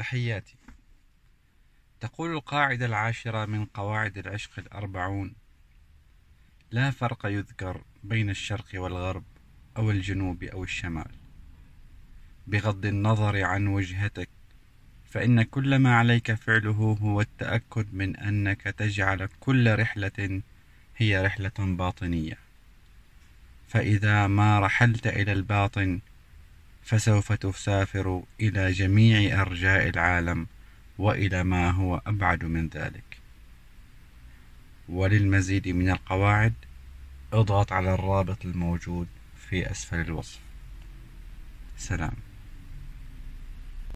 تحياتي. تقول القاعدة العاشرة من قواعد العشق الأربعون لا فرق يذكر بين الشرق والغرب أو الجنوب أو الشمال. بغض النظر عن وجهتك فإن كل ما عليك فعله هو التأكد من أنك تجعل كل رحلة هي رحلة باطنية. فإذا ما رحلت إلى الباطن فسوف تسافر إلى جميع أرجاء العالم وإلى ما هو أبعد من ذلك. وللمزيد من القواعد اضغط على الرابط الموجود في أسفل الوصف. سلام.